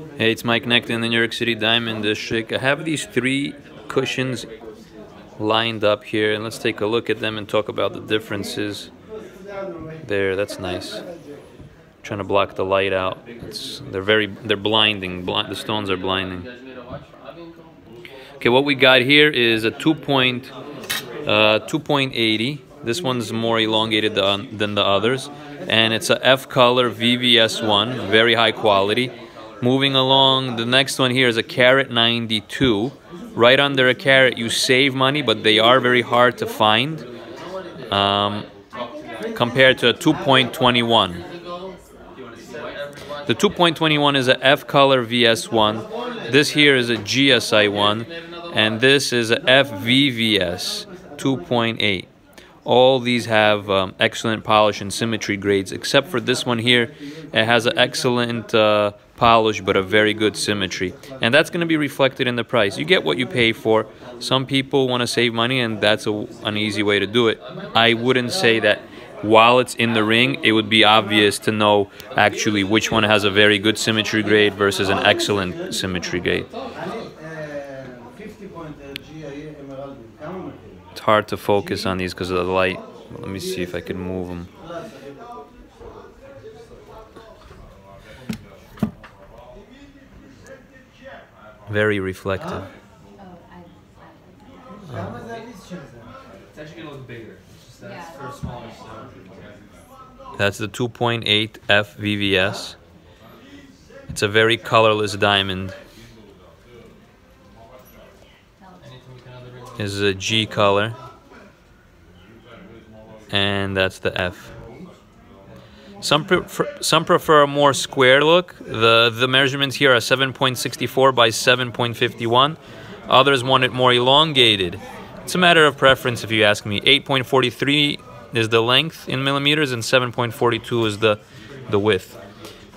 Hey, it's Mike Nekta in the New York City Diamond District. I have these three cushions lined up here, and let's take a look at them and talk about the differences. There, that's nice. trying to block the light out. It's, they're very, they're blinding. Blind, the stones are blinding. Okay, what we got here is a 2 point, uh, 2.80. This one's more elongated than, than the others. And it's a F color VVS1, very high quality. Moving along, the next one here is a carat 92. Right under a carat, you save money, but they are very hard to find um, compared to a 2.21. The 2.21 is a F color VS1. This here is a GSI1, and this is a FVVS 2.8. All these have um, excellent polish and symmetry grades, except for this one here. It has an excellent uh, polish, but a very good symmetry. And that's going to be reflected in the price. You get what you pay for. Some people want to save money, and that's a, an easy way to do it. I wouldn't say that while it's in the ring, it would be obvious to know actually which one has a very good symmetry grade versus an excellent symmetry grade. It's hard to focus on these because of the light. Let me see if I can move them. Very reflective. That's. That's the 2.8 F VVS. It's a very colorless diamond. Anything with another ring. This is a G color. And that's the F. Some prefer, some prefer a more square look. The the measurements here are 7.64 by 7.51. Others want it more elongated. It's a matter of preference if you ask me. 8.43 is the length in millimeters and 7.42 is the the width.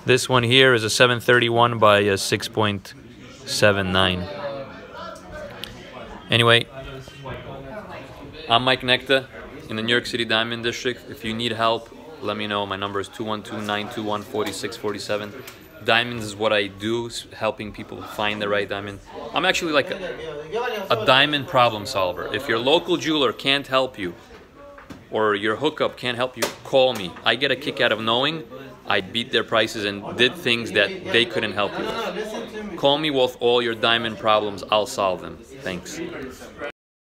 This one here is a 731 by a 6.79. Anyway, I'm Mike Nekta in the New York City Diamond District. If you need help, let me know. My number is 212-921-4647. Diamonds is what I do, helping people find the right diamond. I'm actually like a, a diamond problem solver. If your local jeweler can't help you, or your hookup can't help you, call me. I get a kick out of knowing I beat their prices and did things that they couldn't help you. Call me with all your diamond problems, I'll solve them. Thanks.